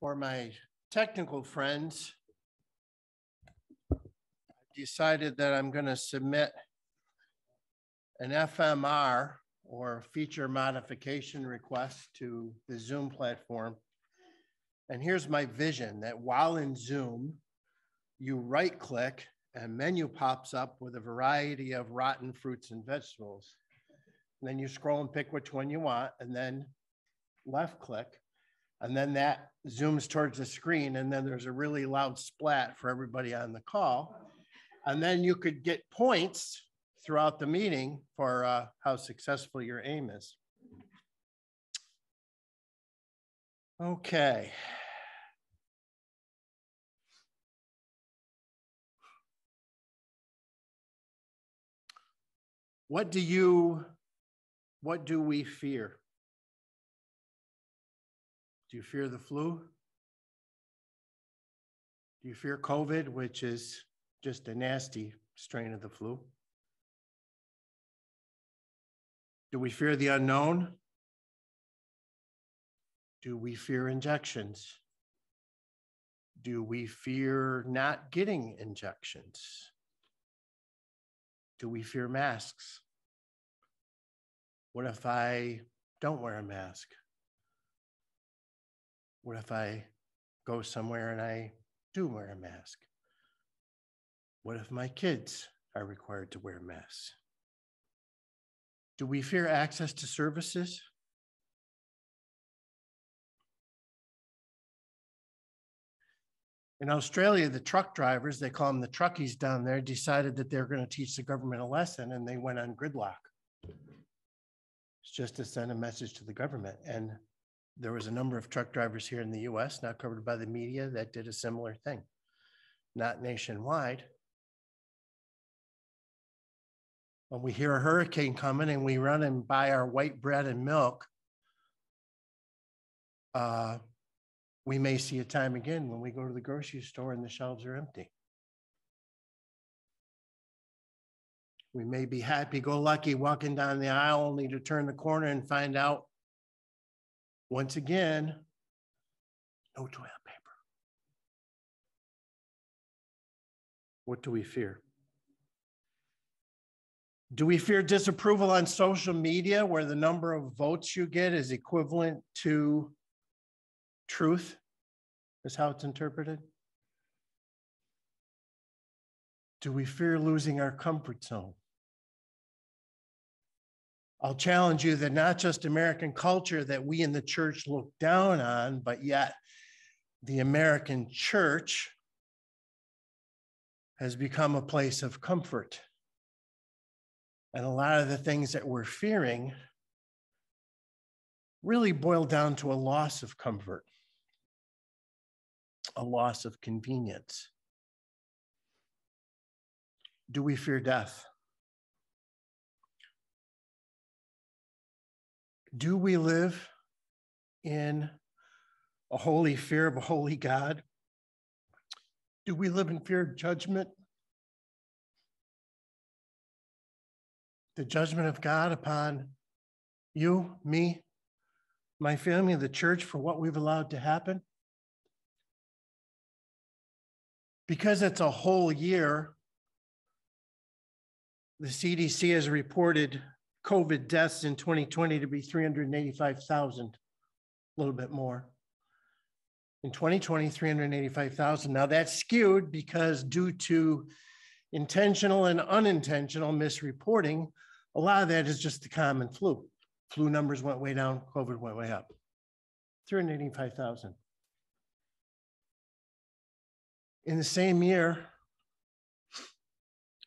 For my technical friends, I decided that I'm going to submit an FMR or feature modification request to the Zoom platform. And here's my vision that while in Zoom, you right click and menu pops up with a variety of rotten fruits and vegetables. And then you scroll and pick which one you want and then left click. And then that zooms towards the screen and then there's a really loud splat for everybody on the call. And then you could get points throughout the meeting for uh, how successful your aim is. Okay. What do you, what do we fear? Do you fear the flu? Do you fear COVID, which is just a nasty strain of the flu? Do we fear the unknown? Do we fear injections? Do we fear not getting injections? Do we fear masks? What if I don't wear a mask? What if I go somewhere and I do wear a mask? What if my kids are required to wear masks? Do we fear access to services? In Australia, the truck drivers, they call them the truckies down there, decided that they're going to teach the government a lesson and they went on gridlock. It's just to send a message to the government. And there was a number of truck drivers here in the US, not covered by the media, that did a similar thing. Not nationwide. When we hear a hurricane coming and we run and buy our white bread and milk, uh, we may see a time again when we go to the grocery store and the shelves are empty. We may be happy go lucky walking down the aisle only to turn the corner and find out once again, no toilet paper. What do we fear? Do we fear disapproval on social media where the number of votes you get is equivalent to truth is how it's interpreted? Do we fear losing our comfort zone? I'll challenge you that not just American culture that we in the church look down on, but yet the American church has become a place of comfort. And a lot of the things that we're fearing really boil down to a loss of comfort, a loss of convenience. Do we fear death? Do we live in a holy fear of a holy God? Do we live in fear of judgment? The judgment of God upon you, me, my family, the church for what we've allowed to happen? Because it's a whole year, the CDC has reported COVID deaths in 2020 to be 385,000, a little bit more. In 2020, 385,000. Now that's skewed because due to intentional and unintentional misreporting, a lot of that is just the common flu. Flu numbers went way down, COVID went way up. 385,000. In the same year,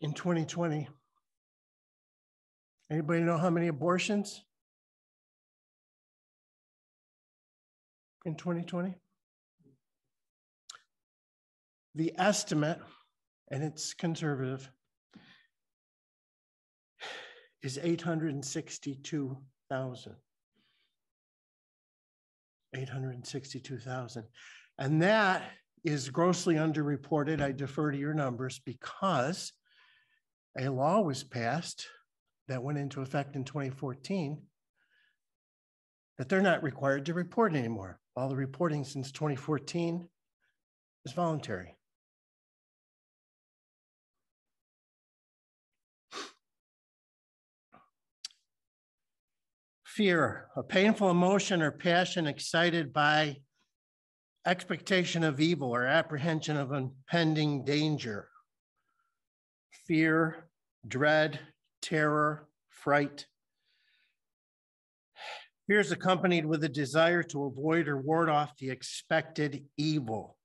in 2020, Anybody know how many abortions in 2020? The estimate, and it's conservative, is 862,000. 862,000. And that is grossly underreported. I defer to your numbers because a law was passed that went into effect in 2014 that they're not required to report anymore. All the reporting since 2014 is voluntary. Fear, a painful emotion or passion excited by expectation of evil or apprehension of impending danger. Fear, dread, terror, fright. Fear is accompanied with a desire to avoid or ward off the expected evil.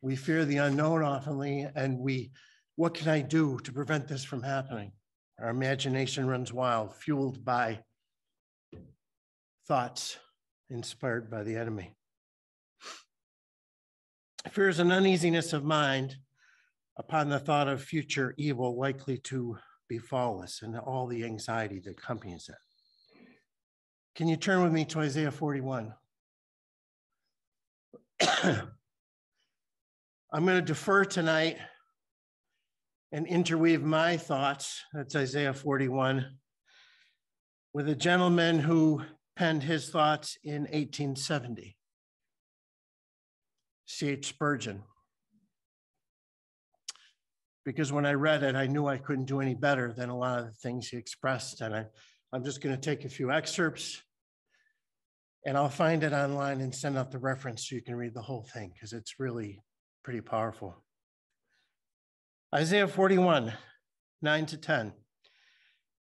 We fear the unknown oftenly, and we, what can I do to prevent this from happening? Our imagination runs wild, fueled by thoughts inspired by the enemy. Fear is an uneasiness of mind upon the thought of future evil likely to befall us and all the anxiety that accompanies it. Can you turn with me to Isaiah 41? I'm going to defer tonight and interweave my thoughts, that's Isaiah 41, with a gentleman who penned his thoughts in 1870, C.H. Spurgeon. Because when I read it, I knew I couldn't do any better than a lot of the things he expressed. And I, I'm just going to take a few excerpts and I'll find it online and send out the reference so you can read the whole thing because it's really pretty powerful. Isaiah 41, 9 to 10.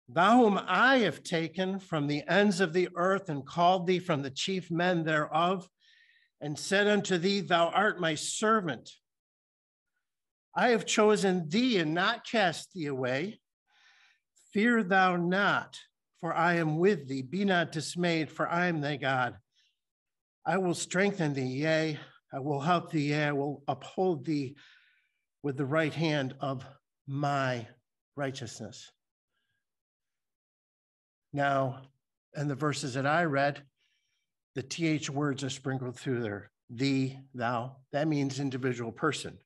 Thou whom I have taken from the ends of the earth and called thee from the chief men thereof, and said unto thee, Thou art my servant. I have chosen thee and not cast thee away. Fear thou not, for I am with thee. Be not dismayed, for I am thy God. I will strengthen thee, yea, I will help thee, yea, I will uphold thee with the right hand of my righteousness. Now, in the verses that I read, the TH words are sprinkled through there. Thee, thou, that means individual person.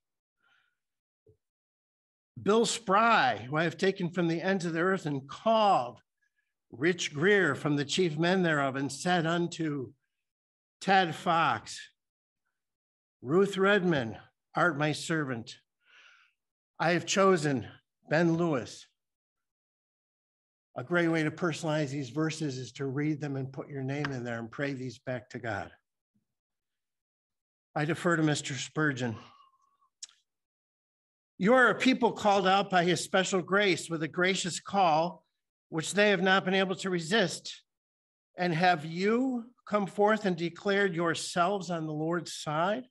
Bill Spry, who I have taken from the ends of the earth and called, Rich Greer from the chief men thereof, and said unto Ted Fox, Ruth Readman, art my servant. I have chosen Ben Lewis, a great way to personalize these verses is to read them and put your name in there and pray these back to God. I defer to Mr. Spurgeon. You are a people called out by his special grace with a gracious call, which they have not been able to resist. And have you come forth and declared yourselves on the Lord's side?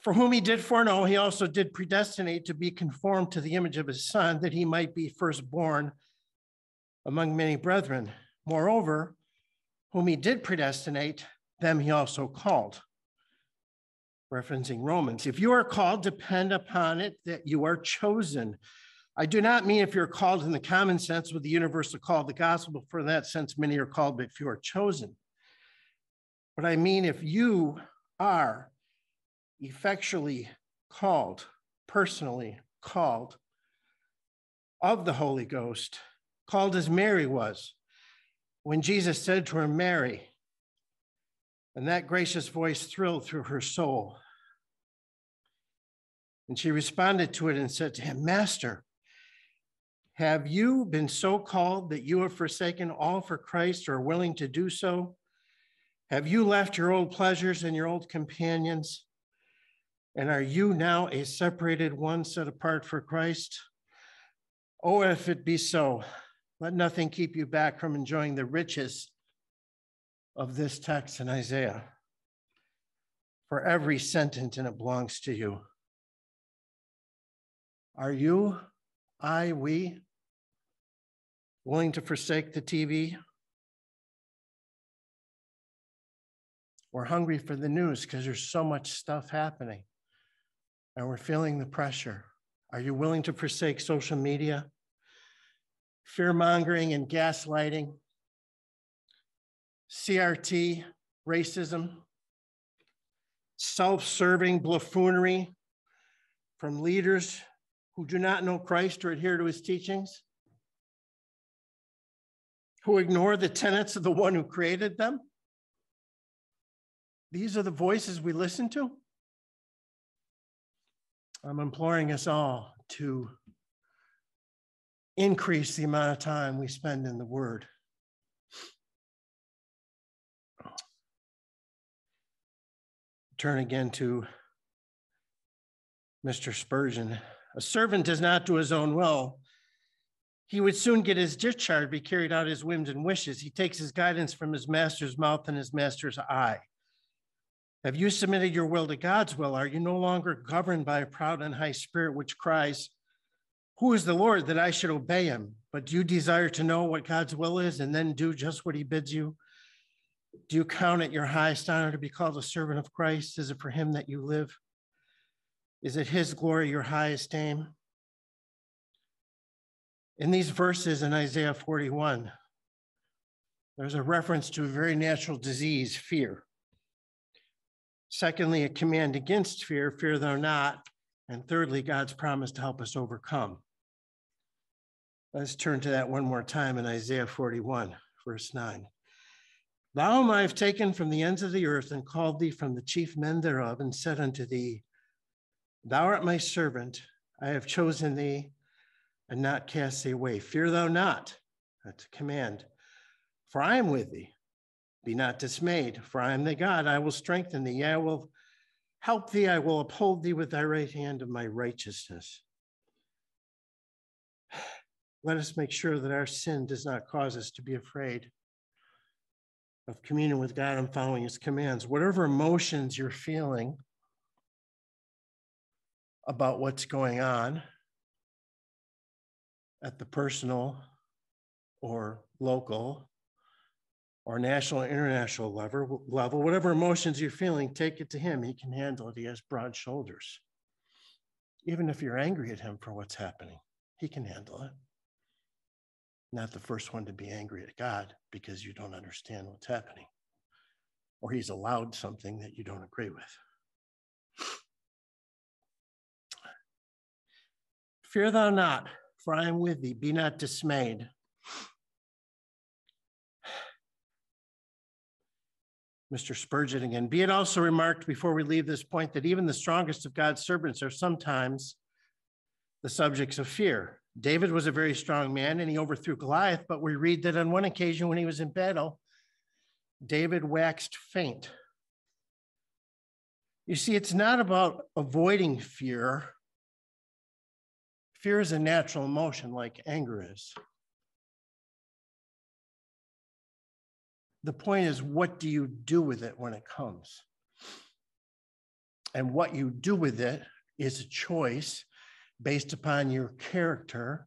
For whom he did foreknow, he also did predestinate to be conformed to the image of his son, that he might be firstborn among many brethren. Moreover, whom he did predestinate, them he also called. Referencing Romans. If you are called, depend upon it that you are chosen. I do not mean if you're called in the common sense with the universal call of the gospel, for in that sense, many are called, but few are chosen. But I mean if you are effectually called, personally called of the Holy Ghost, called as Mary was when Jesus said to her, Mary, and that gracious voice thrilled through her soul. And she responded to it and said to him, Master, have you been so called that you have forsaken all for Christ or are willing to do so? Have you left your old pleasures and your old companions? And are you now a separated one set apart for Christ? Oh, if it be so, let nothing keep you back from enjoying the riches of this text in Isaiah. For every sentence in it belongs to you. Are you, I, we, willing to forsake the TV? We're hungry for the news because there's so much stuff happening and we're feeling the pressure. Are you willing to forsake social media? fear mongering and gaslighting, CRT, racism, self serving buffoonery from leaders who do not know Christ or adhere to his teachings, who ignore the tenets of the one who created them. These are the voices we listen to. I'm imploring us all to increase the amount of time we spend in the Word. Turn again to Mr. Spurgeon. A servant does not do his own will. He would soon get his discharge, be carried out his whims and wishes. He takes his guidance from his master's mouth and his master's eye. Have you submitted your will to God's will? Are you no longer governed by a proud and high spirit which cries, Who is the Lord that I should obey him? But do you desire to know what God's will is and then do just what he bids you? Do you count it your highest honor to be called a servant of Christ? Is it for him that you live? Is it his glory your highest aim? In these verses in Isaiah 41, there's a reference to a very natural disease, fear. Secondly, a command against fear, fear thou not. And thirdly, God's promise to help us overcome. Let's turn to that one more time in Isaiah 41, verse 9. Thou whom I have taken from the ends of the earth and called thee from the chief men thereof, and said unto thee, Thou art my servant, I have chosen thee and not cast thee away. Fear thou not, that's a command, for I am with thee. Be not dismayed, for I am thy God. I will strengthen thee. I will help thee. I will uphold thee with thy right hand of my righteousness. Let us make sure that our sin does not cause us to be afraid of communion with God and following his commands. Whatever emotions you're feeling about what's going on at the personal or local or national international level, level, whatever emotions you're feeling, take it to him. He can handle it. He has broad shoulders. Even if you're angry at him for what's happening, he can handle it. Not the first one to be angry at God because you don't understand what's happening, or he's allowed something that you don't agree with. Fear thou not, for I am with thee. Be not dismayed. Mr. Spurgeon again. Be it also remarked before we leave this point that even the strongest of God's servants are sometimes the subjects of fear. David was a very strong man and he overthrew Goliath, but we read that on one occasion when he was in battle, David waxed faint. You see, it's not about avoiding fear. Fear is a natural emotion like anger is. the point is, what do you do with it when it comes? And what you do with it is a choice based upon your character,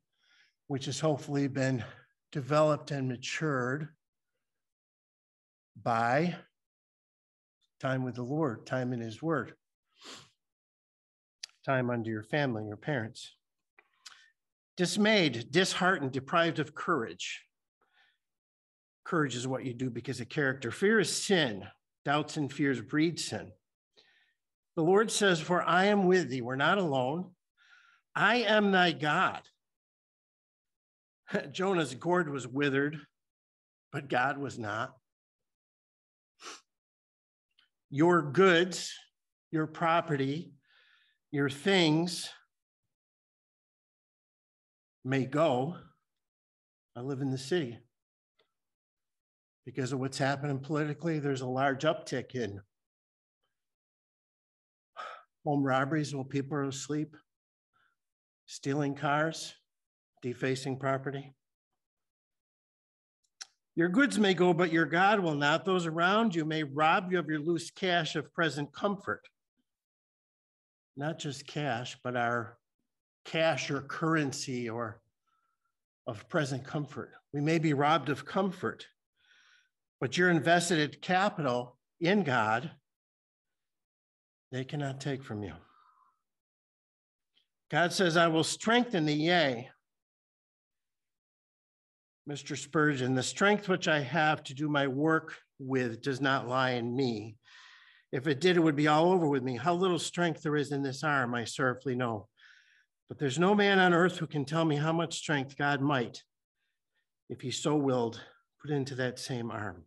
which has hopefully been developed and matured by time with the Lord, time in His Word, time under your family, your parents. Dismayed, disheartened, deprived of courage. Courage is what you do because of character. Fear is sin. Doubts and fears breed sin. The Lord says, For I am with thee. We're not alone. I am thy God. Jonah's gourd was withered, but God was not. Your goods, your property, your things may go. I live in the city because of what's happening politically, there's a large uptick in home robberies while people are asleep, stealing cars, defacing property. Your goods may go, but your God will not. Those around you may rob you of your loose cash of present comfort. Not just cash, but our cash or currency or of present comfort. We may be robbed of comfort but you're invested capital in God, they cannot take from you. God says, I will strengthen thee, yea. Mr. Spurgeon, the strength which I have to do my work with does not lie in me. If it did, it would be all over with me. How little strength there is in this arm, I sorrowfully know. But there's no man on earth who can tell me how much strength God might, if he so willed, put into that same arm.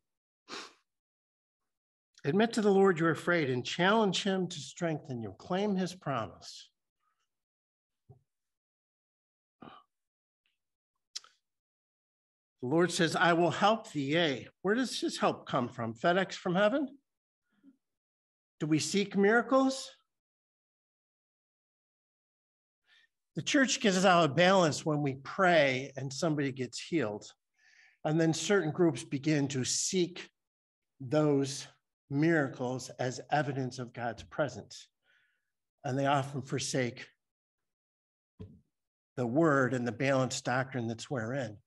Admit to the Lord you're afraid and challenge him to strengthen you. Claim his promise. The Lord says, I will help thee. Yea. Where does his help come from? FedEx from heaven? Do we seek miracles? The church gets out of balance when we pray and somebody gets healed. And then certain groups begin to seek those miracles as evidence of God's presence. And they often forsake the word and the balanced doctrine that's wherein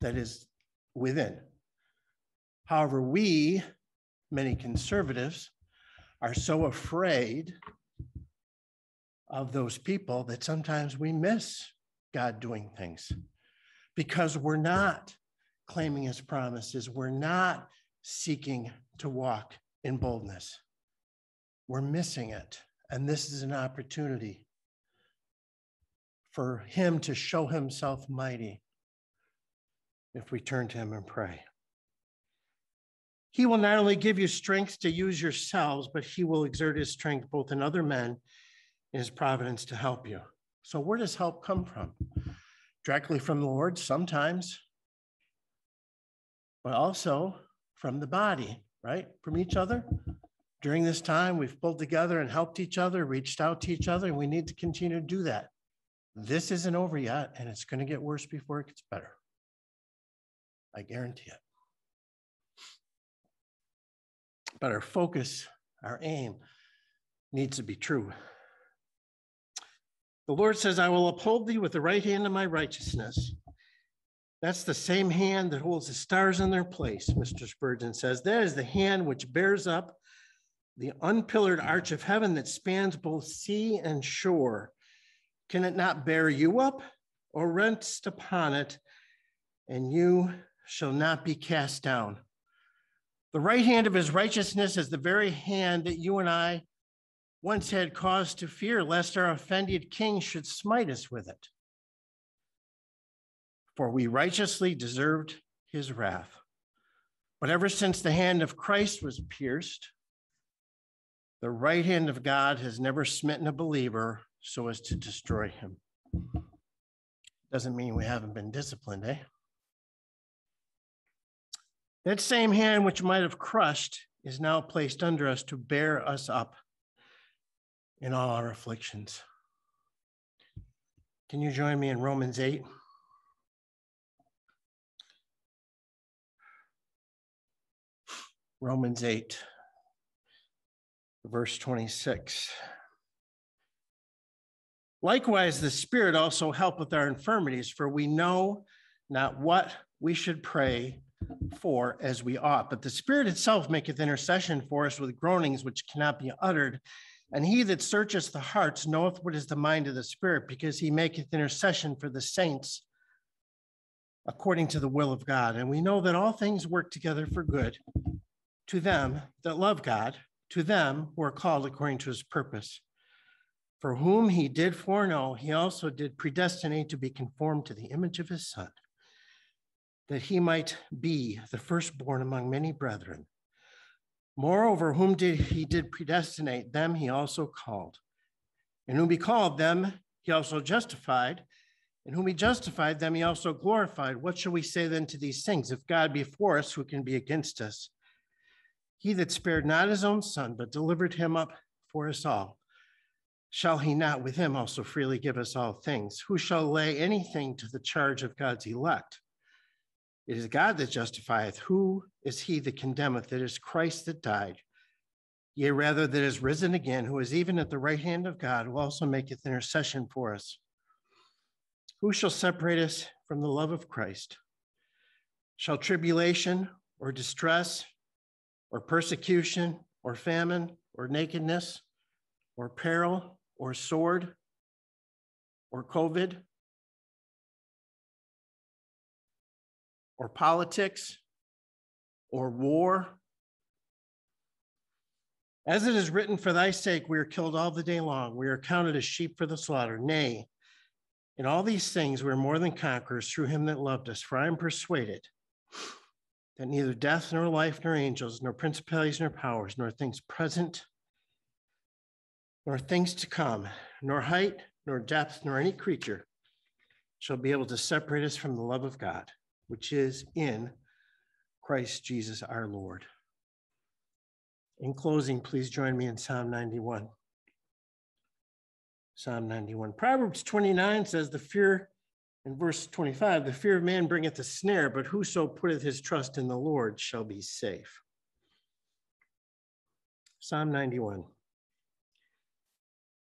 that is within. However, we, many conservatives, are so afraid of those people that sometimes we miss God doing things because we're not claiming his promises. We're not seeking to walk in boldness. We're missing it. And this is an opportunity for him to show himself mighty if we turn to him and pray. He will not only give you strength to use yourselves, but he will exert his strength both in other men and his providence to help you. So, where does help come from? Directly from the Lord, sometimes, but also from the body, right? From each other. During this time, we've pulled together and helped each other, reached out to each other, and we need to continue to do that. This isn't over yet, and it's going to get worse before it gets better. I guarantee it. But our focus, our aim needs to be true. The Lord says, I will uphold thee with the right hand of my righteousness. That's the same hand that holds the stars in their place, Mr. Spurgeon says. That is the hand which bears up the unpillared arch of heaven that spans both sea and shore. Can it not bear you up or rest upon it, and you shall not be cast down. The right hand of his righteousness is the very hand that you and I once had cause to fear, lest our offended king should smite us with it. For we righteously deserved his wrath. But ever since the hand of Christ was pierced, the right hand of God has never smitten a believer so as to destroy him. Doesn't mean we haven't been disciplined, eh? That same hand which might have crushed is now placed under us to bear us up in all our afflictions. Can you join me in Romans 8? Romans 8, verse 26. Likewise, the Spirit also helpeth our infirmities, for we know not what we should pray for as we ought. But the Spirit itself maketh intercession for us with groanings which cannot be uttered. And he that searcheth the hearts knoweth what is the mind of the Spirit, because he maketh intercession for the saints according to the will of God. And we know that all things work together for good to them that love God, to them who are called according to his purpose. For whom he did foreknow, he also did predestinate to be conformed to the image of his Son that he might be the firstborn among many brethren. Moreover, whom did he did predestinate, them he also called. And whom he called, them he also justified. And whom he justified, them he also glorified. What shall we say then to these things? If God be for us, who can be against us? He that spared not his own son, but delivered him up for us all, shall he not with him also freely give us all things? Who shall lay anything to the charge of God's elect? It is God that justifieth. Who is he that condemneth? It is Christ that died. Yea, rather, that is risen again, who is even at the right hand of God, who also maketh intercession for us. Who shall separate us from the love of Christ? Shall tribulation or distress or persecution or famine or nakedness or peril or sword or COVID or politics or war. As it is written, For thy sake we are killed all the day long. We are counted as sheep for the slaughter. Nay, in all these things we are more than conquerors through him that loved us. For I am persuaded that neither death nor life nor angels nor principalities nor powers nor things present nor things to come nor height nor depth nor any creature shall be able to separate us from the love of God which is in Christ Jesus our Lord. In closing, please join me in Psalm 91. Psalm 91. Proverbs 29 says, The fear, in verse 25, the fear of man bringeth a snare, but whoso putteth his trust in the Lord shall be safe. Psalm 91.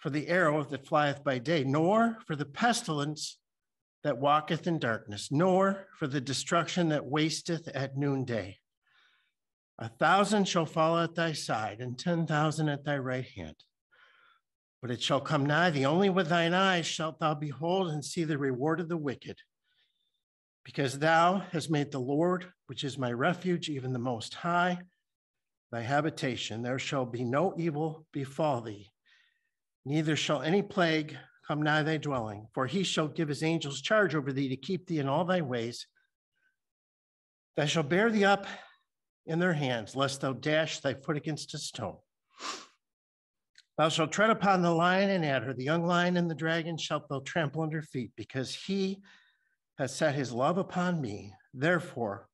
for the arrow that flieth by day, nor for the pestilence that walketh in darkness, nor for the destruction that wasteth at noonday. A thousand shall fall at thy side, and ten thousand at thy right hand. But it shall come nigh thee, only with thine eyes shalt thou behold and see the reward of the wicked. Because thou hast made the Lord, which is my refuge, even the Most High, thy habitation. There shall be no evil befall thee, neither shall any plague come nigh thy dwelling. For he shall give his angels charge over thee to keep thee in all thy ways. They shall bear thee up in their hands, lest thou dash thy foot against a stone. Thou shalt tread upon the lion and adder, the young lion and the dragon shalt thou trample under feet, because he has set his love upon me. Therefore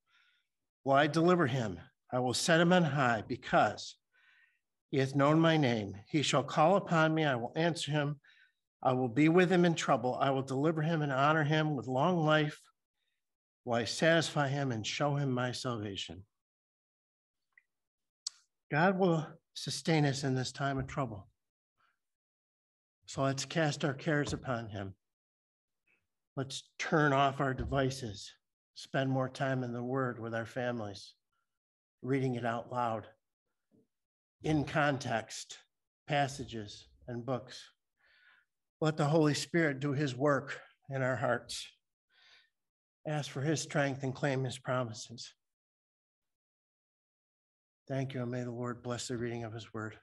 will I deliver him. I will set him on high, because he hath known my name. He shall call upon me. I will answer him. I will be with him in trouble. I will deliver him and honor him with long life. Will I satisfy him and show him my salvation? God will sustain us in this time of trouble. So let's cast our cares upon him. Let's turn off our devices, spend more time in the word with our families, reading it out loud, in context, passages and books. Let the Holy Spirit do his work in our hearts. Ask for his strength and claim his promises. Thank you, and may the Lord bless the reading of his word.